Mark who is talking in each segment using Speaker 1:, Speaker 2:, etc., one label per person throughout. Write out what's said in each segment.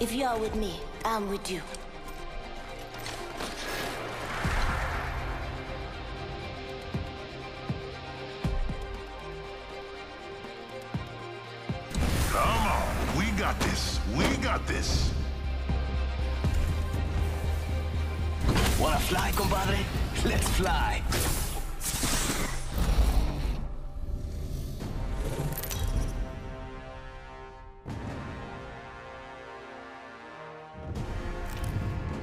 Speaker 1: If you are with me, I'm with you.
Speaker 2: Come on, we got this. We got this.
Speaker 3: Wanna fly, compadre? Let's fly.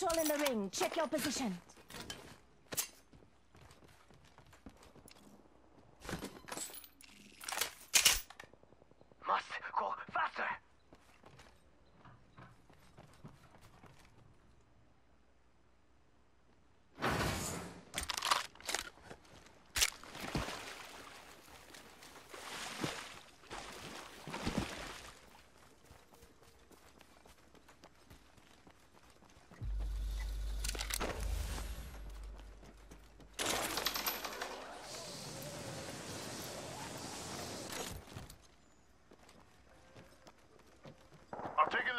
Speaker 1: Not all in the ring. Check your position.
Speaker 3: Must go faster.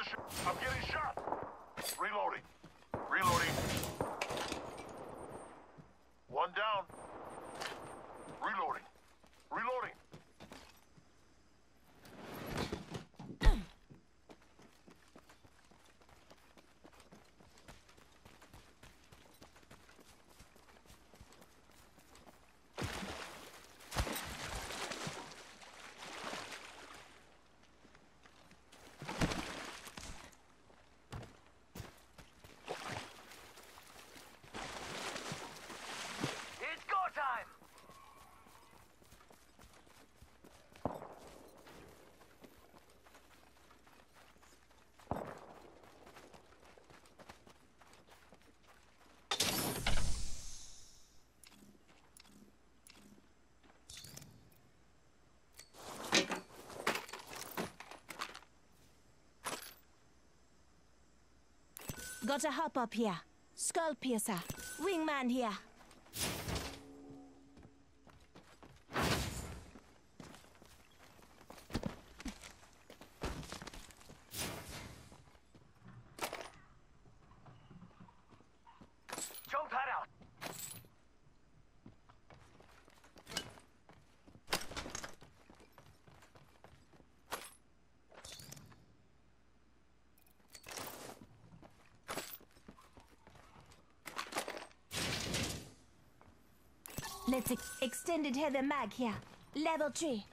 Speaker 2: Shot. I'm getting shot. Reloading. Reloading. One down. Reloading. Reloading.
Speaker 3: It's go time.
Speaker 1: Got a hop up here. Skullpiercer. Wingman here. Let's ex extended heavy mag here. Level 3.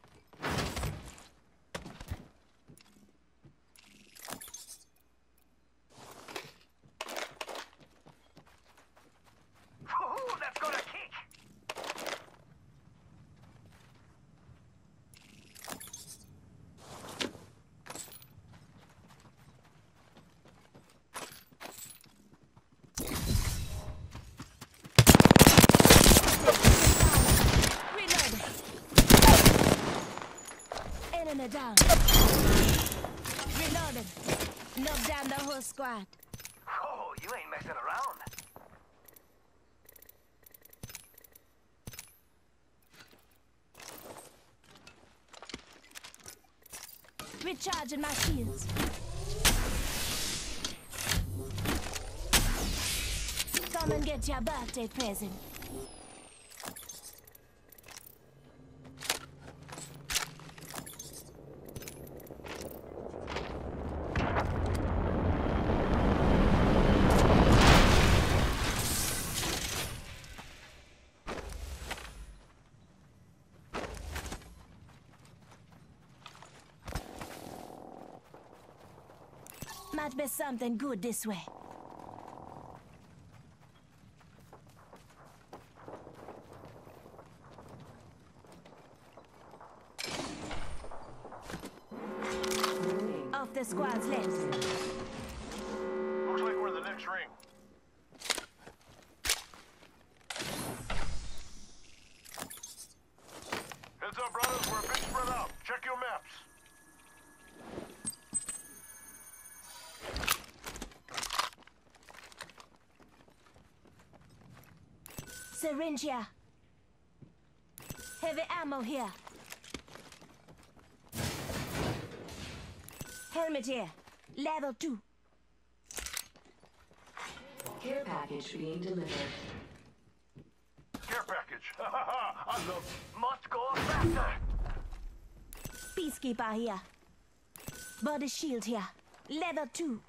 Speaker 1: Down. Reloaded. Knock down the whole squad.
Speaker 3: Oh, you ain't messing around.
Speaker 1: Recharging my shields. Come and get your birthday present. Might be something good this way. Off the squad's left.
Speaker 2: Looks like we're in the next ring.
Speaker 1: Syringe here. Heavy ammo here. Helmet here. Level 2.
Speaker 4: Care package being delivered.
Speaker 2: Care package. Ha ha ha! I love
Speaker 3: Must go faster.
Speaker 1: Peacekeeper here. Body shield here. Level 2.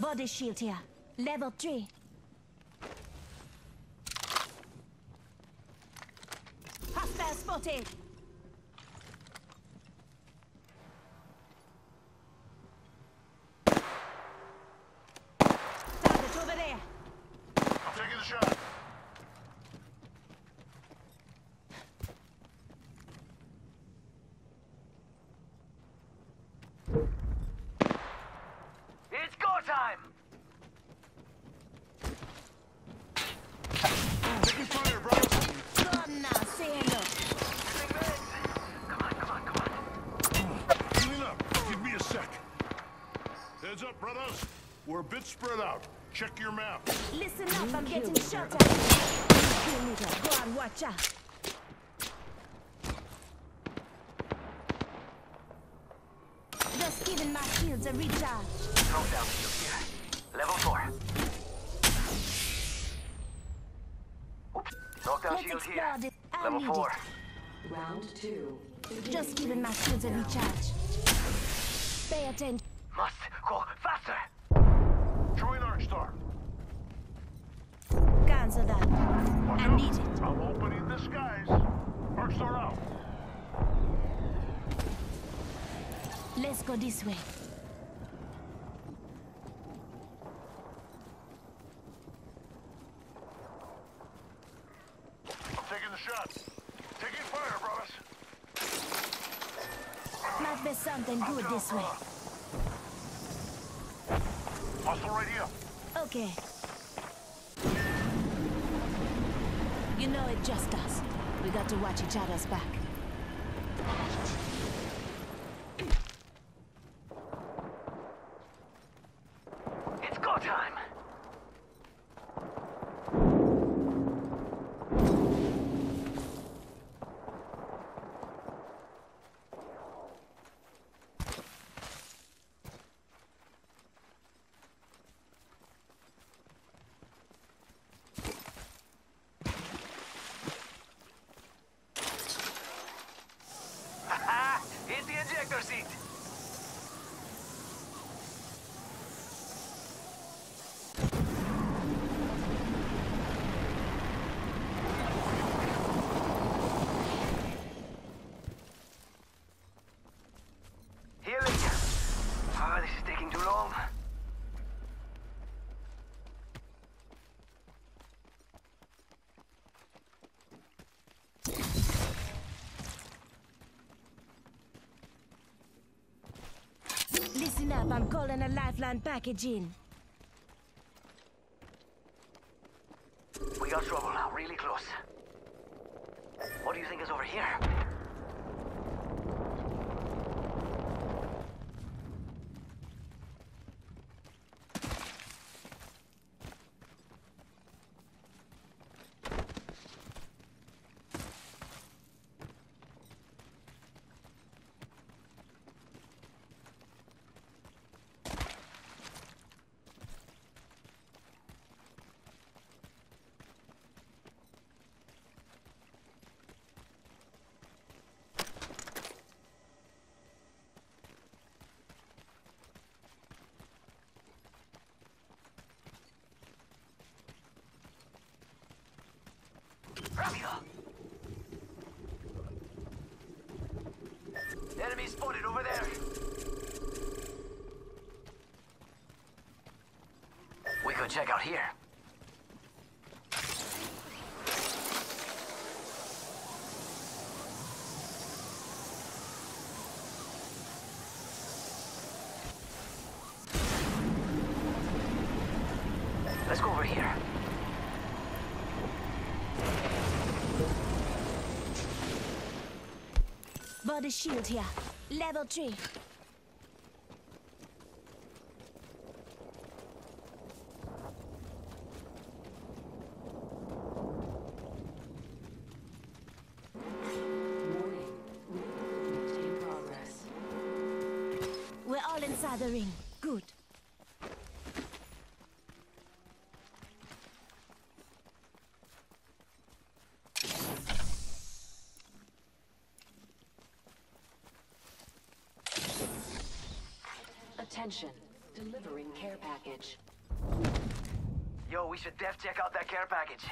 Speaker 1: Body shield here. Level 3. Hostile spotted. Target over there.
Speaker 2: I'm taking the shot.
Speaker 3: It's go time.
Speaker 2: Taking fire, brothers.
Speaker 1: Gone now. Say hello.
Speaker 3: Using meds. Come on, come on, come on.
Speaker 2: Clean up. Give me a sec. Heads up, brothers. We're a bit spread out. Check your map.
Speaker 1: Listen up. I'm getting shot at. Kill. Go on. Watch out. Just giving my shields a recharge.
Speaker 3: Knockdown shield here. Level four. Oops. Knockdown
Speaker 1: Let's
Speaker 3: shield here.
Speaker 1: explode it. I
Speaker 3: Level four.
Speaker 1: it.
Speaker 4: Round two.
Speaker 1: Just giving my shields a recharge. Pay attention.
Speaker 3: Must go faster.
Speaker 2: Join Arc Star.
Speaker 1: Cancel that.
Speaker 2: Watch
Speaker 1: I
Speaker 2: out.
Speaker 1: need it.
Speaker 2: I'm opening the skies. Arc Star out.
Speaker 1: Let's go this way.
Speaker 2: I'm taking the shot. Taking fire, brothers.
Speaker 1: Might be something good this way.
Speaker 2: Hostile right here.
Speaker 1: You know it just us. We got to watch each other's back. Up, I'm calling a lifeline package in.
Speaker 3: We got trouble. Really close. What do you think is over here? Rápido! Enemy spotted over there. We could check out here. Let's go over here.
Speaker 1: Body shield here. Level 3.
Speaker 4: Warning. Movement progress.
Speaker 1: We're all inside the ring. Good.
Speaker 4: Attention. Delivering care package.
Speaker 3: Yo, we should def check out that care package.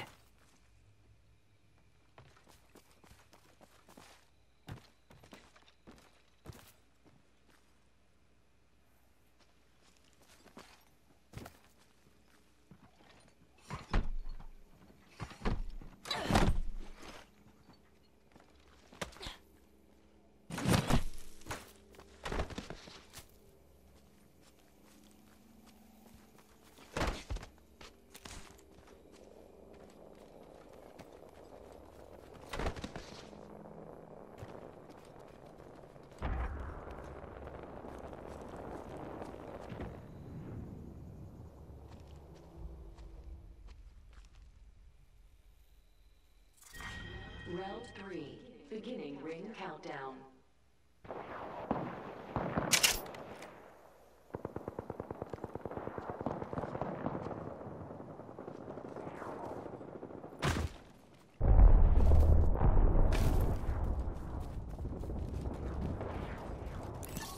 Speaker 4: Three. Beginning ring countdown.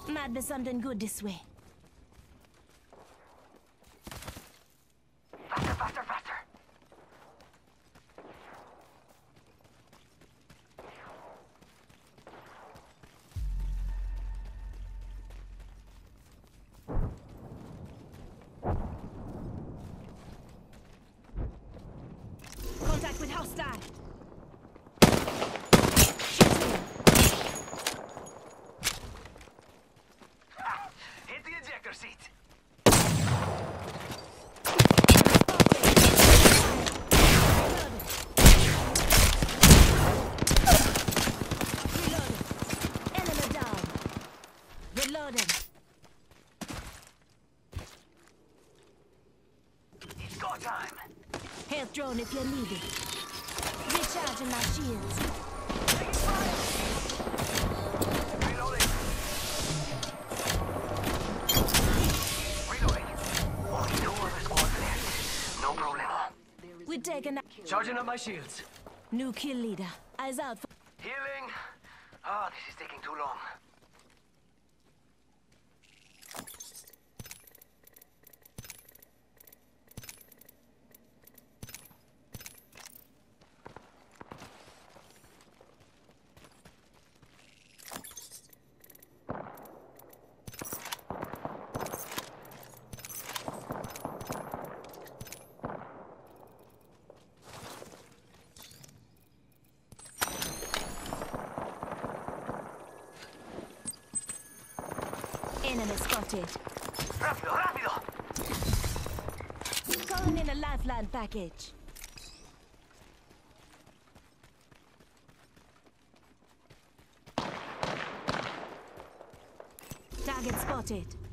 Speaker 1: Might be something good this way.
Speaker 3: Faster, faster, faster.
Speaker 1: Contact with hostile. Shoot him.
Speaker 3: Ah, hit the ejector seat.
Speaker 1: Reloading. Enemy down. Reloading.
Speaker 3: It's go time.
Speaker 1: Health drone if you need it. Recharging my shields.
Speaker 3: Reloading. Reloading. Only two of the squad left. No problemo.
Speaker 1: We're taking
Speaker 3: Charging up my shields.
Speaker 1: new kill leader. Eyes out for
Speaker 3: Healing. Ah, this is taking too long.
Speaker 1: Enemy spotted.
Speaker 3: Rápido, rápido.
Speaker 1: Calling in a lifeline package. Target spotted.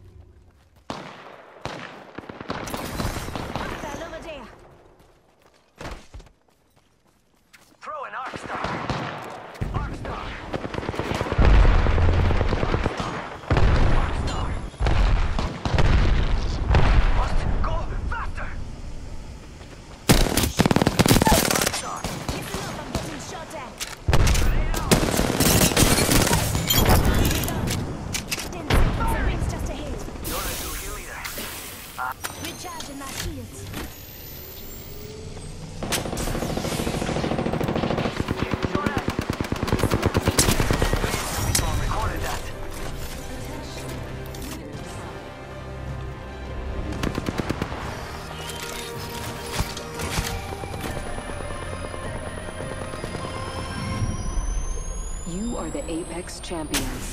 Speaker 4: champions.